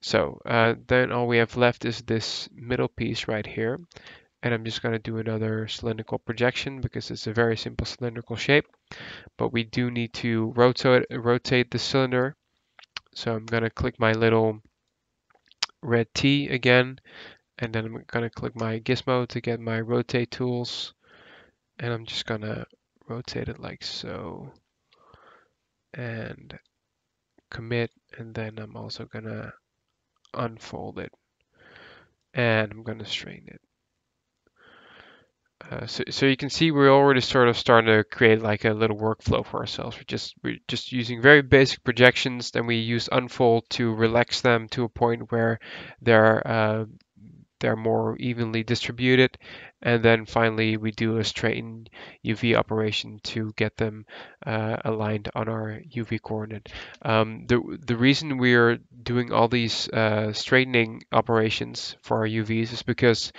So uh, then all we have left is this middle piece right here. And I'm just going to do another cylindrical projection because it's a very simple cylindrical shape. But we do need to rotate, rotate the cylinder so I'm going to click my little red T again, and then I'm going to click my gizmo to get my rotate tools, and I'm just to rotate it like so, and commit, and then I'm also to unfold it, and I'm to strain it. Uh, so, so you can see we're already sort of starting to create like a little workflow for ourselves. We're just we're just using very basic projections, then we use unfold to relax them to a point where they're uh, they're more evenly distributed, and then finally we do a straighten UV operation to get them uh, aligned on our UV coordinate. Um, the the reason we are doing all these uh, straightening operations for our UVs is because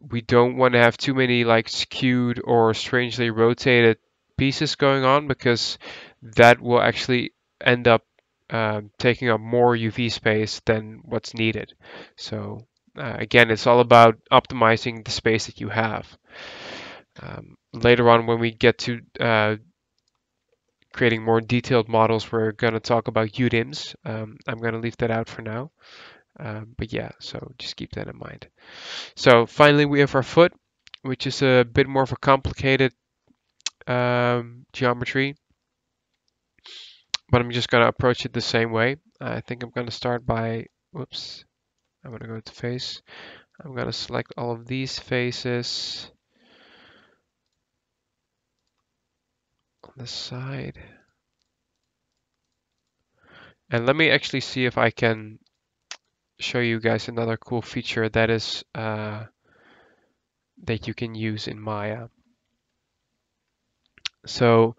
we don't want to have too many like skewed or strangely rotated pieces going on because that will actually end up um, taking up more UV space than what's needed. So uh, again, it's all about optimizing the space that you have. Um, later on, when we get to uh, creating more detailed models, we're going to talk about UDIMs. Um, I'm going to leave that out for now. Um, but yeah, so just keep that in mind. So finally, we have our foot, which is a bit more of a complicated um, geometry. But I'm just going to approach it the same way. I think I'm going to start by, whoops, I'm to go to face. I'm to select all of these faces on the side. And let me actually see if I can show you guys another cool feature that is uh, that you can use in Maya. So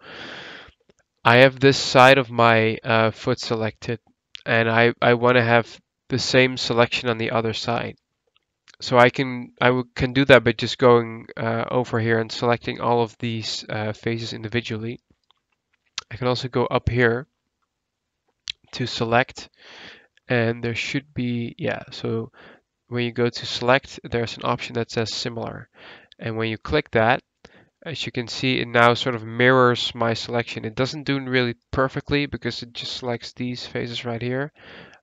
I have this side of my uh, foot selected and I, I want to have the same selection on the other side. So I can I can do that by just going uh, over here and selecting all of these uh, faces individually. I can also go up here to select and there should be, yeah, so when you go to select, there's an option that says similar. And when you click that, as you can see, it now sort of mirrors my selection. It doesn't do really perfectly because it just selects these faces right here.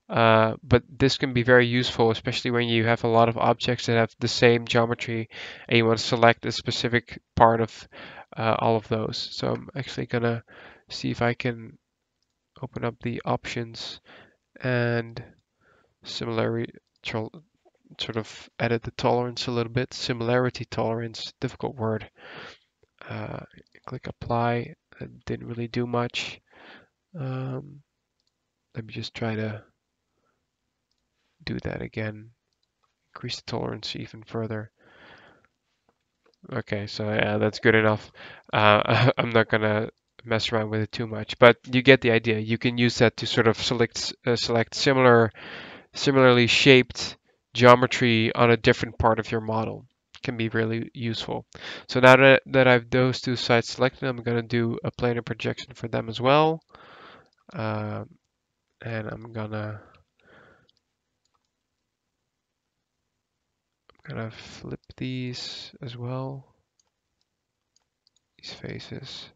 Uh, but this can be very useful, especially when you have a lot of objects that have the same geometry and you want to select a specific part of uh, all of those. So I'm actually gonna see if I can open up the options and similarly sort of edit the tolerance a little bit. Similarity tolerance, difficult word. Uh, click apply. It didn't really do much. Um, let me just try to do that again. Increase the tolerance even further. Okay, so yeah, that's good enough. Uh, (laughs) I'm not gonna mess around with it too much, but you get the idea. You can use that to sort of select uh, select similar, similarly shaped geometry on a different part of your model. Can be really useful. So now that, that I've those two sides selected, I'm gonna do a planar projection for them as well. Um, and I'm gonna gonna flip these as well. These faces.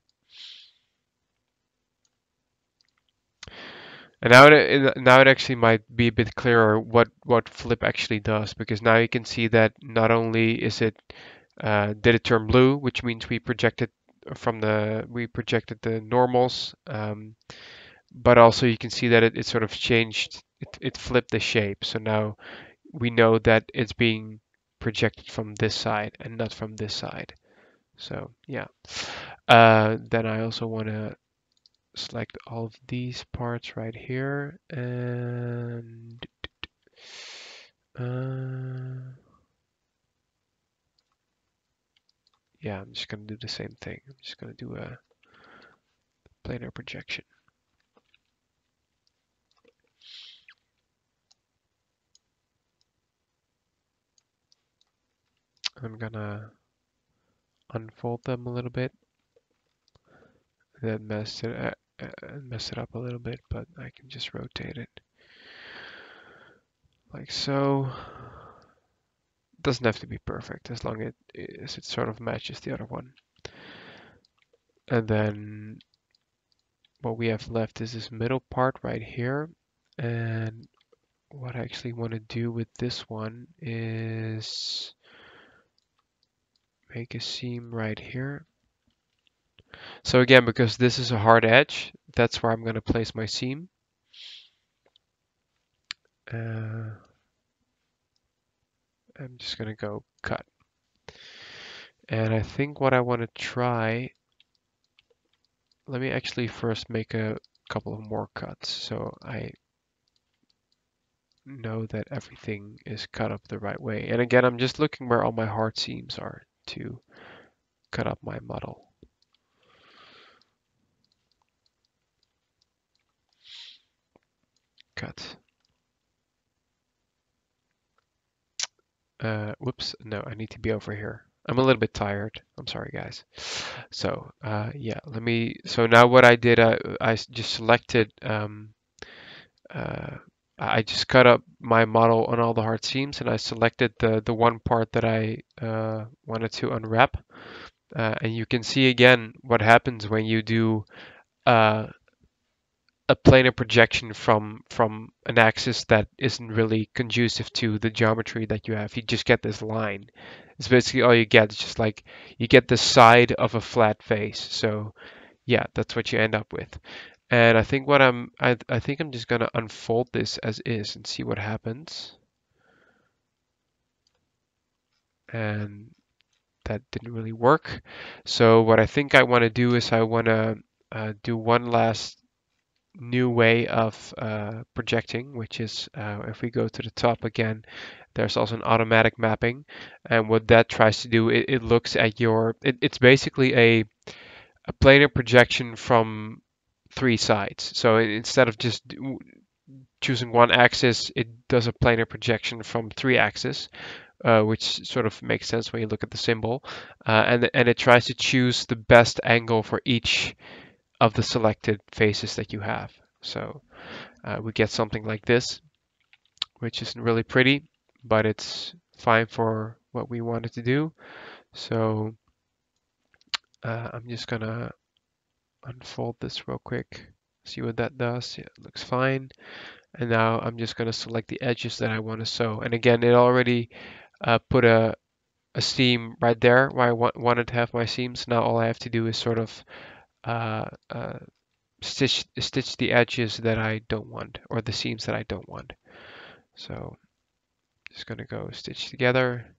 And now it, now it actually might be a bit clearer what, what flip actually does, because now you can see that not only is it uh, did it turn blue, which means we projected from the we projected the normals, um, but also you can see that it, it sort of changed, it, it flipped the shape. So now we know that it's being projected from this side and not from this side. So yeah. Uh, then I also want to select all of these parts right here and uh, yeah, I'm just going to do the same thing. I'm just going to do a planar projection. I'm gonna unfold them a little bit. That messed it uh, uh, mess it up a little bit, but I can just rotate it like so. Doesn't have to be perfect as long as it sort of matches the other one. And then what we have left is this middle part right here. And what I actually want to do with this one is make a seam right here. So again, because this is a hard edge, that's where I'm going to place my seam. Uh, I'm just going to go cut. And I think what I want to try, let me actually first make a couple of more cuts so I know that everything is cut up the right way. And again, I'm just looking where all my hard seams are to cut up my model. Cut. Uh, whoops, no, I need to be over here. I'm a little bit tired. I'm sorry, guys. So, uh, yeah, let me, so now what I did, I, I just selected, um, uh, I just cut up my model on all the hard seams and I selected the, the one part that I uh, wanted to unwrap. Uh, and you can see again what happens when you do uh, a planar projection from from an axis that isn't really conducive to the geometry that you have. You just get this line. It's basically all you get. It's just like you get the side of a flat face. So yeah, that's what you end up with. And I think what I'm, I, I think I'm just gonna unfold this as is and see what happens. And that didn't really work. So what I think I want to do is I want to uh, do one last new way of uh, projecting, which is uh, if we go to the top again, there's also an automatic mapping. And what that tries to do, it, it looks at your, it, it's basically a, a planar projection from three sides. So instead of just choosing one axis, it does a planar projection from three axes. Uh, which sort of makes sense when you look at the symbol, uh, and and it tries to choose the best angle for each of the selected faces that you have. So uh, we get something like this, which isn't really pretty, but it's fine for what we wanted to do. So uh, I'm just gonna unfold this real quick See what that does. Yeah, it looks fine. And now I'm just going to select the edges that I want to sew. And again, it already uh, put a, a seam right there where I wa wanted to have my seams. Now all I have to do is sort of uh, uh, stitch stitch the edges that I don't want or the seams that I don't want. So just going to go stitch together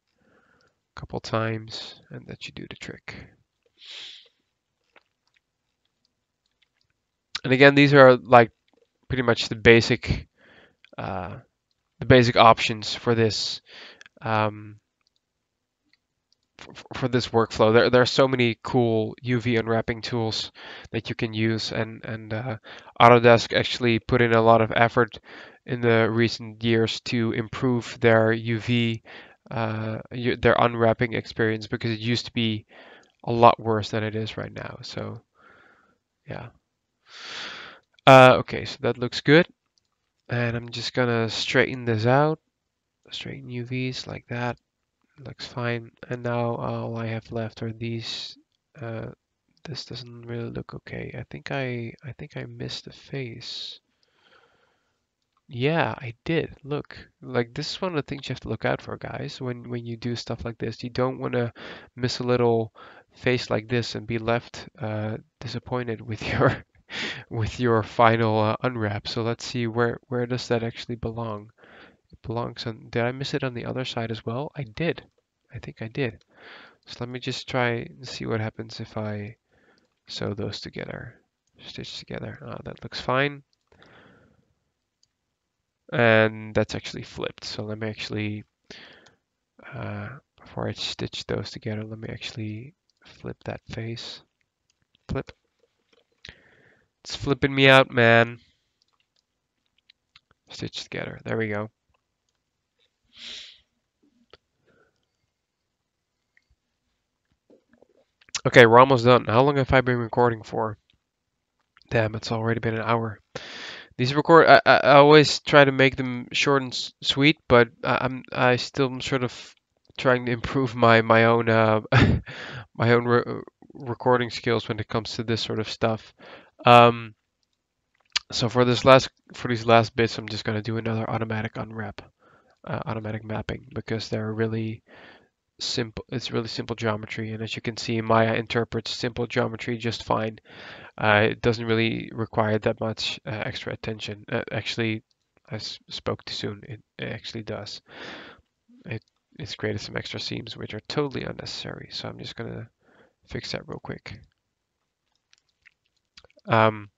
a couple times and that should do the trick. And again, these are like pretty much the basic uh, the basic options for this um, for, for, this workflow. There, there are so many cool UV unwrapping tools that you can use, and and uh, Autodesk actually put in a lot of effort in the recent years to improve their UV uh, their unwrapping experience because it used to be a lot worse than it is right now. So yeah. Uh, okay, so that looks good. And I'm just gonna straighten this out. Straighten UVs like that. Looks fine. And now all I have left are these. Uh, this doesn't really look okay. I think I I think I missed a face. Yeah, I did. Look, like this is one of the things you have to look out for, guys. When when you do stuff like this, you don't want to miss a little face like this and be left uh, disappointed with (laughs) your with your final uh, unwrap. So let's see where where does that actually belong? It belongs on. Did I miss it on the other side as well? I did. I think I did. So let me just try and see what happens if I sew those together, stitch together. Oh, that looks fine and that's actually flipped. So let me actually, uh, before I stitch those together, let me actually flip that face. Flip. It's flipping me out, man. Stitch together. There we go. Okay, we're almost done. How long have I been recording for? Damn, it's already been an hour. These record, I, I always try to make them short and sweet, but I'm I still sort of trying to improve my my own uh, (laughs) my own re recording skills when it comes to this sort of stuff. Um, so for this last for these last bits, I'm just gonna do another automatic unwrap, uh, automatic mapping because they're really simple. It's really simple geometry, and as you can see, Maya interprets simple geometry just fine. Uh, it doesn't really require that much uh, extra attention. Uh, actually, I spoke too soon. It, it actually does. It it's created some extra seams which are totally unnecessary. So I'm just gonna fix that real quick. Um,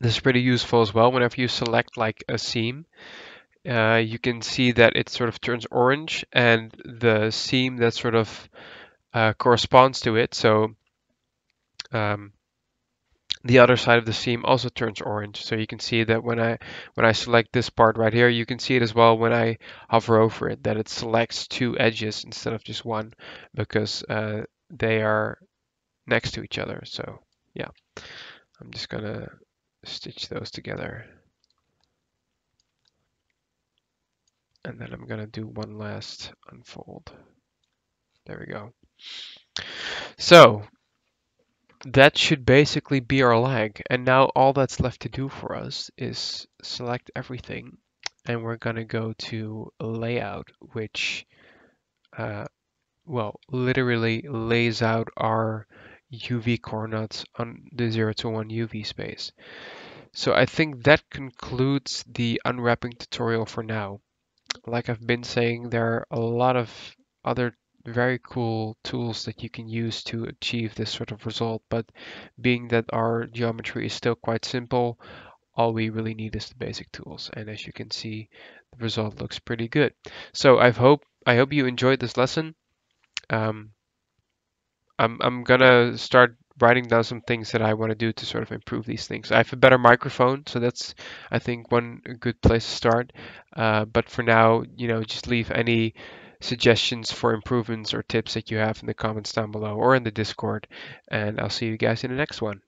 this is pretty useful as well. Whenever you select like a seam, uh, you can see that it sort of turns orange and the seam that sort of uh, corresponds to it. So um, the other side of the seam also turns orange. So you can see that when I when I select this part right here, you can see it as well when I hover over it, that it selects two edges instead of just one because uh, they are next to each other. So yeah, I'm just gonna stitch those together. And then I'm gonna do one last unfold. There we go. So that should basically be our leg. And now all that's left to do for us is select everything. And we're going to go to layout, which, uh, well, literally lays out our UV coordinates on the 0 to 1 UV space. So I think that concludes the unwrapping tutorial for now. Like I've been saying, there are a lot of other very cool tools that you can use to achieve this sort of result. But being that our geometry is still quite simple, all we really need is the basic tools. And as you can see, the result looks pretty good. So I hope I hope you enjoyed this lesson. Um, I'm I'm gonna start writing down some things that I want to do to sort of improve these things. I have a better microphone, so that's I think one good place to start. Uh, but for now, you know, just leave any suggestions for improvements or tips that you have in the comments down below or in the Discord. And I'll see you guys in the next one.